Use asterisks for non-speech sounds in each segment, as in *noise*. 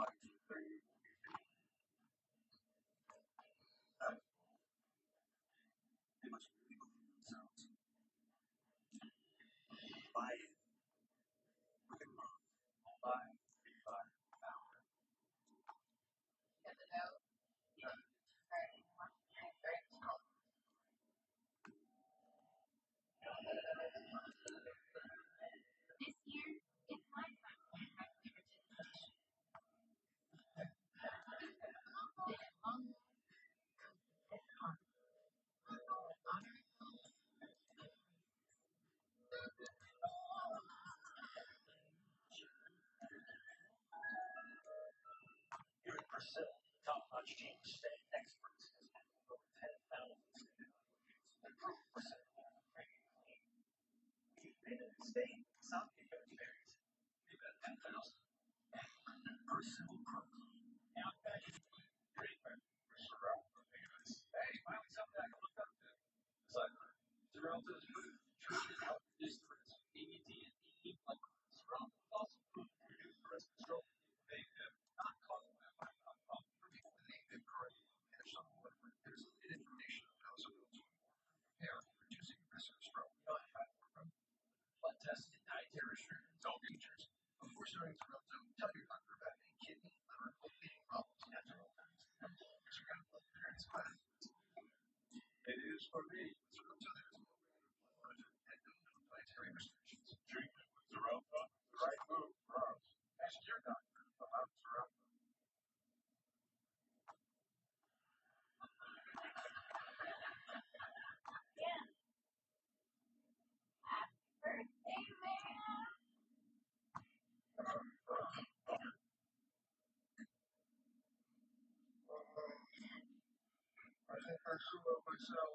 part starting to run some cellular doctor about any kidney, liver, bleeding problems, natural things, Mr. Grandpa, parents class. It is for me, sort of, so there's no random blood and no proprietary risk I threw myself.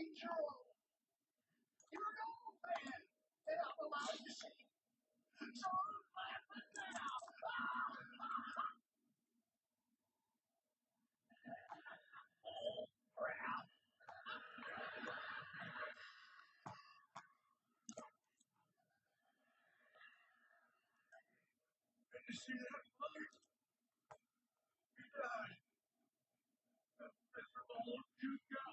need You're an old man and I'm allowed to see. So I'm laughing now. Ah, ah, ah. Oh, crap. Did you see that fight? He died. That's all you got.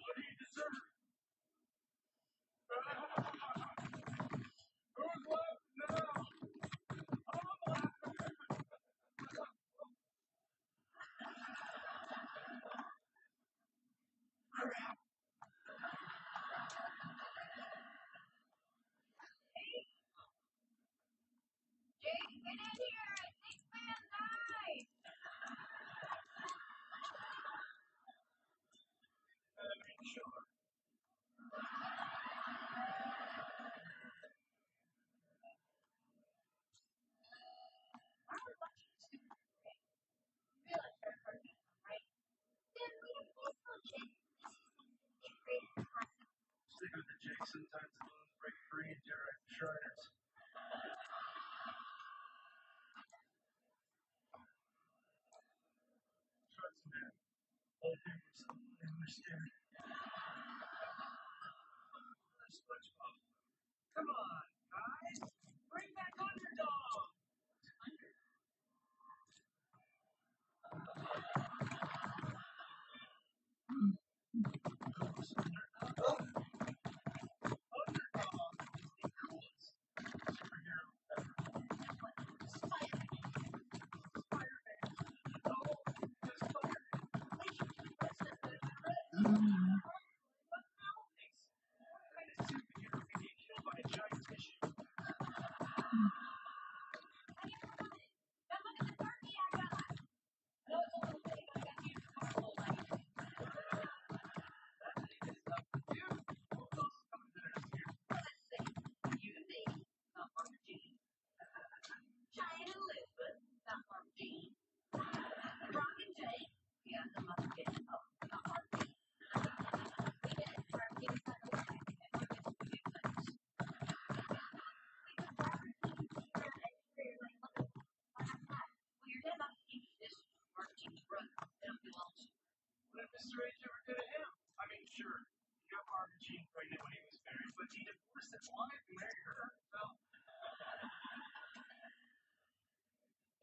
sometimes things break free and generate shriners. Trust me, all people something understand. Come on. 嗯 that's wanted to marry her. So. *laughs*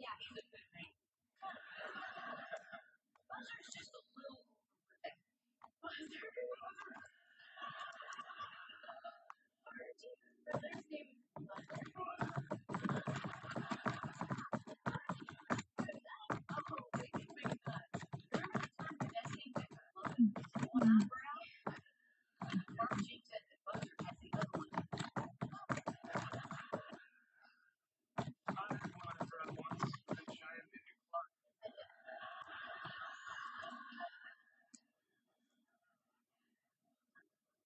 yeah, he's a good man.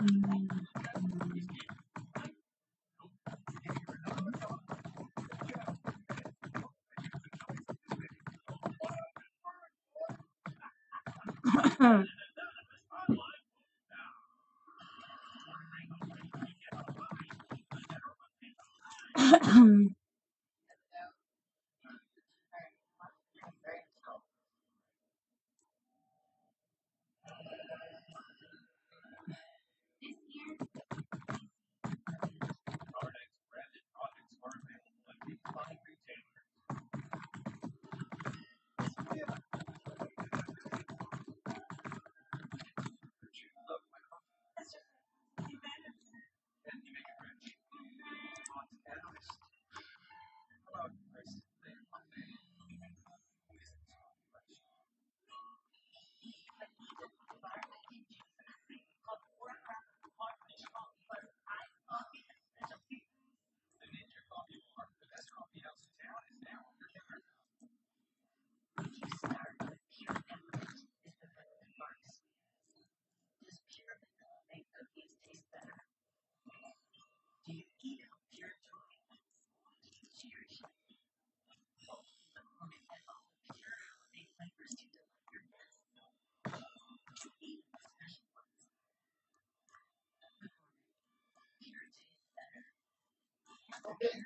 Hmm. *laughs* Okay. *laughs*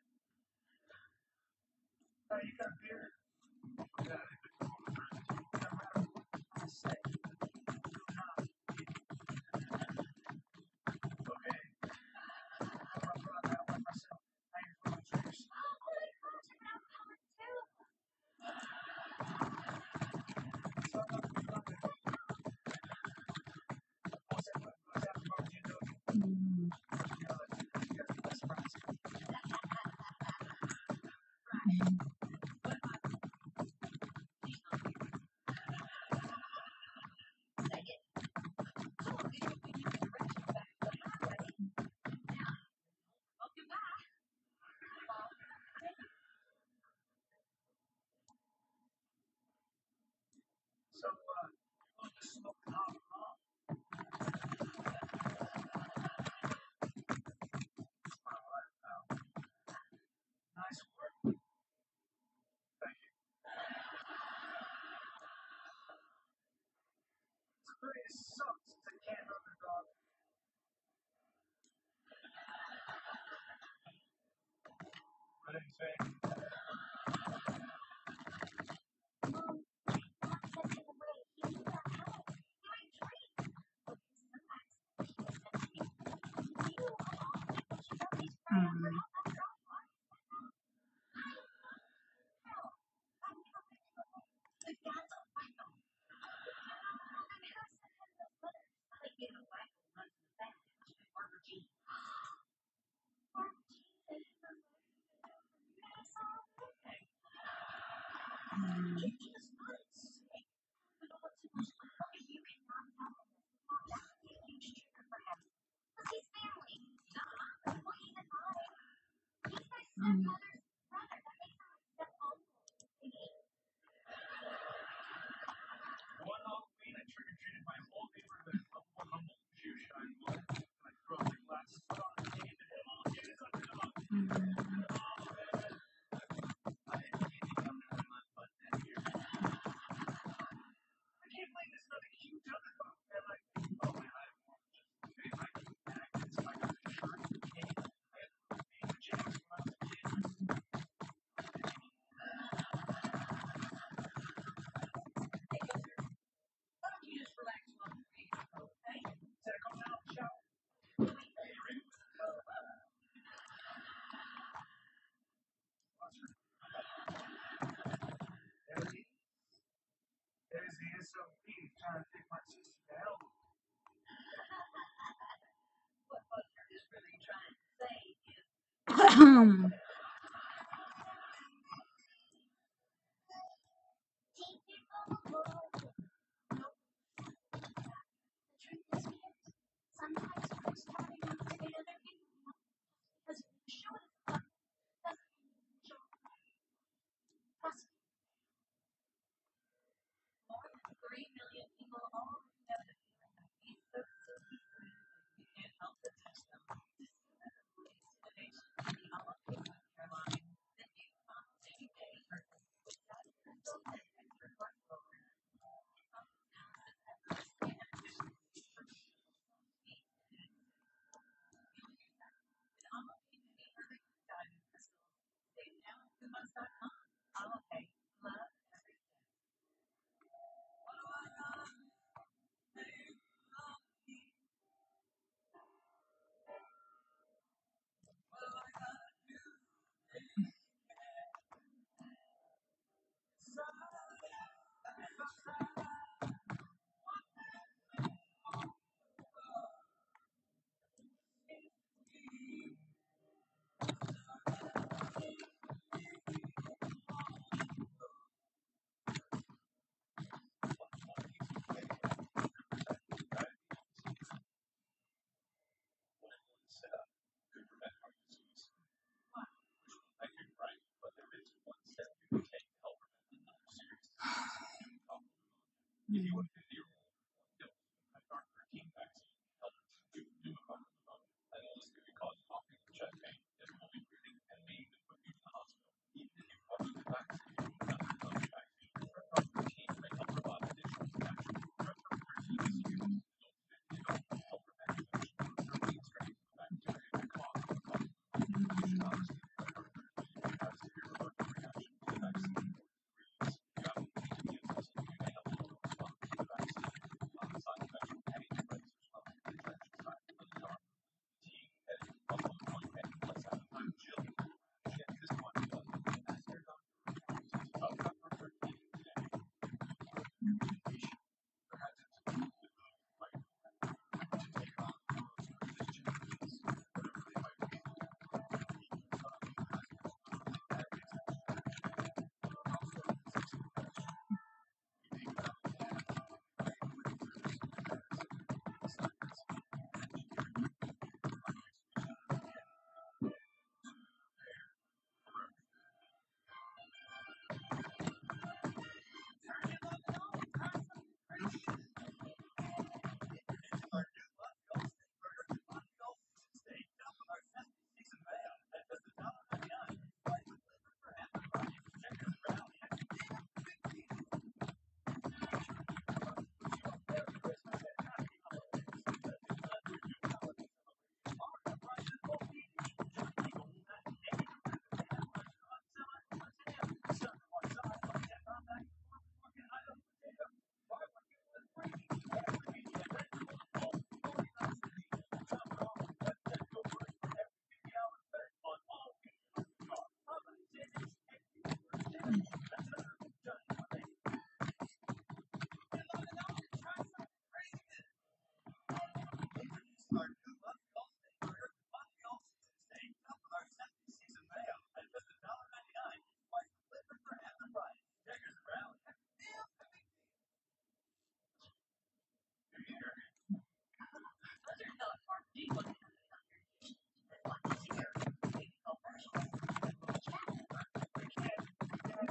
time. really sucks to can underdog. My name's Um, trying to pick my sister out. *laughs* what is really trying to say is *clears throat* You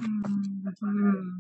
Hmm.